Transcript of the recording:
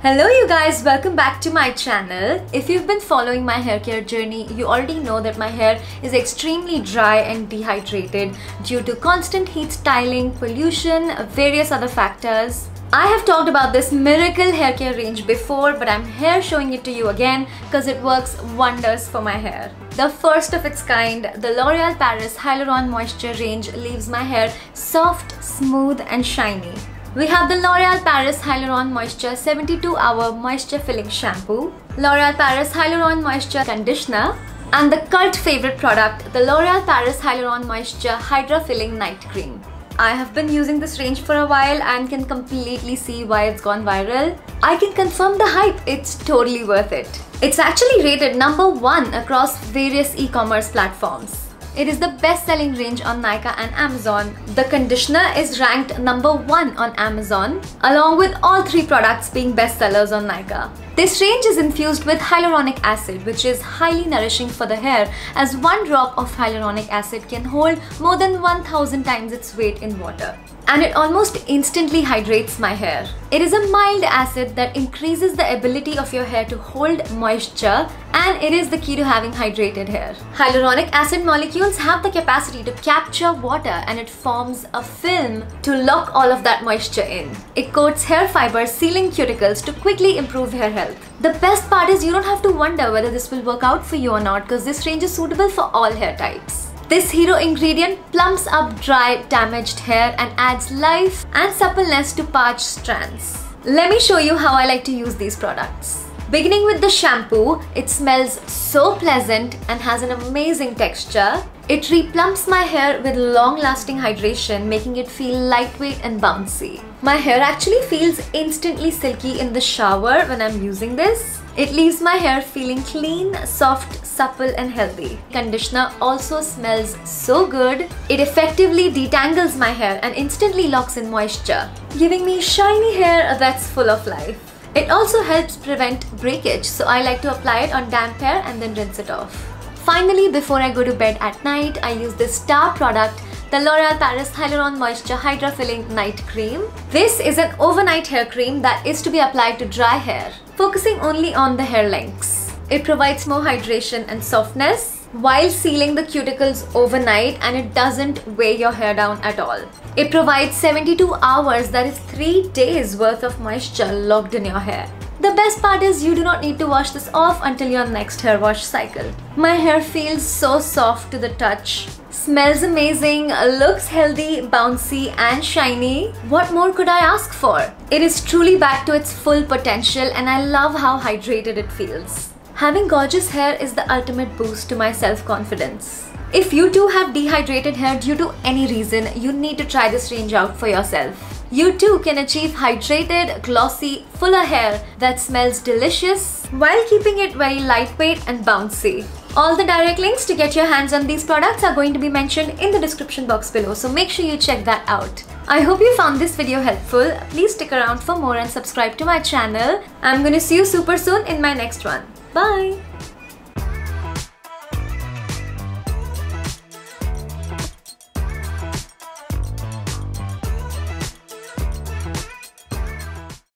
Hello you guys, welcome back to my channel. If you've been following my hair care journey, you already know that my hair is extremely dry and dehydrated due to constant heat styling, pollution, various other factors. I have talked about this miracle hair care range before but I'm here showing it to you again because it works wonders for my hair. The first of its kind, the L'Oreal Paris Hyaluron Moisture range leaves my hair soft, smooth and shiny. We have the L'Oreal Paris Hyaluron Moisture 72 Hour Moisture Filling Shampoo, L'Oreal Paris Hyaluron Moisture Conditioner, and the cult favorite product, the L'Oreal Paris Hyaluron Moisture Hydra Filling Night Cream. I have been using this range for a while and can completely see why it's gone viral. I can confirm the hype, it's totally worth it. It's actually rated number one across various e-commerce platforms. It is the best-selling range on Nykaa and Amazon. The conditioner is ranked number one on Amazon, along with all three products being bestsellers on Nykaa. This range is infused with hyaluronic acid, which is highly nourishing for the hair as one drop of hyaluronic acid can hold more than 1000 times its weight in water and it almost instantly hydrates my hair. It is a mild acid that increases the ability of your hair to hold moisture and it is the key to having hydrated hair. Hyaluronic acid molecules have the capacity to capture water and it forms a film to lock all of that moisture in. It coats hair fibers sealing cuticles to quickly improve hair health. The best part is you don't have to wonder whether this will work out for you or not because this range is suitable for all hair types. This hero ingredient plumps up dry, damaged hair and adds life and suppleness to parched strands. Let me show you how I like to use these products. Beginning with the shampoo, it smells so pleasant and has an amazing texture. It replumps my hair with long-lasting hydration, making it feel lightweight and bouncy. My hair actually feels instantly silky in the shower when I'm using this. It leaves my hair feeling clean, soft, supple and healthy. Conditioner also smells so good. It effectively detangles my hair and instantly locks in moisture, giving me shiny hair that's full of life. It also helps prevent breakage, so I like to apply it on damp hair and then rinse it off. Finally, before I go to bed at night, I use this star product, the L'Oreal Paris Hyaluron Moisture Hydra Filling Night Cream. This is an overnight hair cream that is to be applied to dry hair, focusing only on the hair lengths. It provides more hydration and softness while sealing the cuticles overnight and it doesn't weigh your hair down at all. It provides 72 hours that is 3 days worth of moisture locked in your hair. The best part is you do not need to wash this off until your next hair wash cycle. My hair feels so soft to the touch, smells amazing, looks healthy, bouncy and shiny. What more could I ask for? It is truly back to its full potential and I love how hydrated it feels. Having gorgeous hair is the ultimate boost to my self-confidence. If you too have dehydrated hair due to any reason, you need to try this range out for yourself. You too can achieve hydrated, glossy, fuller hair that smells delicious while keeping it very lightweight and bouncy. All the direct links to get your hands on these products are going to be mentioned in the description box below, so make sure you check that out. I hope you found this video helpful. Please stick around for more and subscribe to my channel. I'm gonna see you super soon in my next one. Bye!